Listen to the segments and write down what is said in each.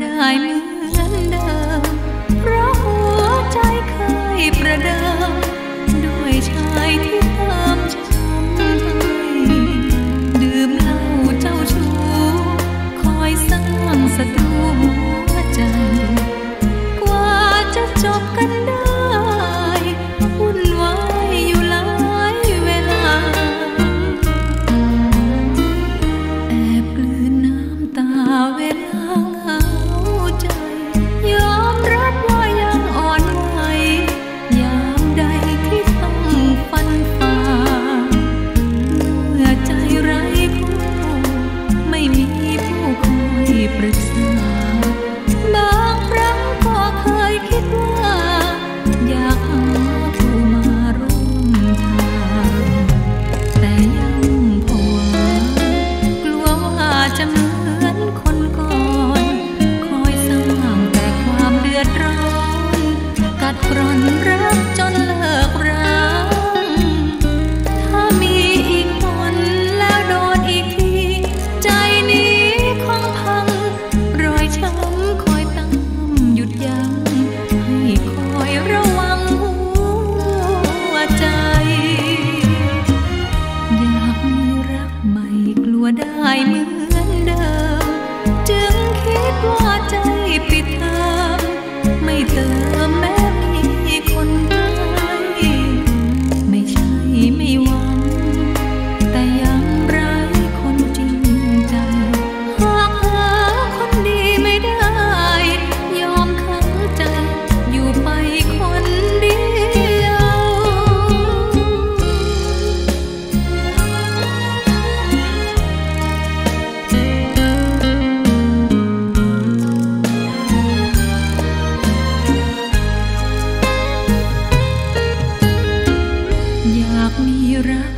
ได้เมื่อ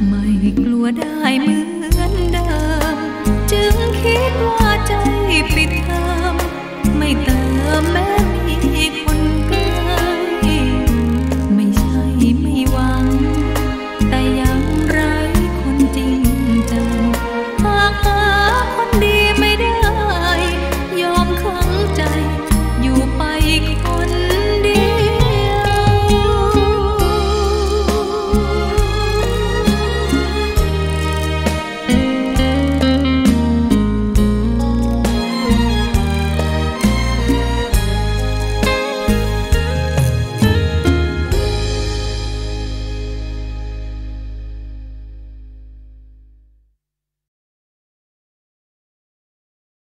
ไม่กลัวได้เหมือนเดิม จึงคิดว่าใจปิดเทอมไม่ต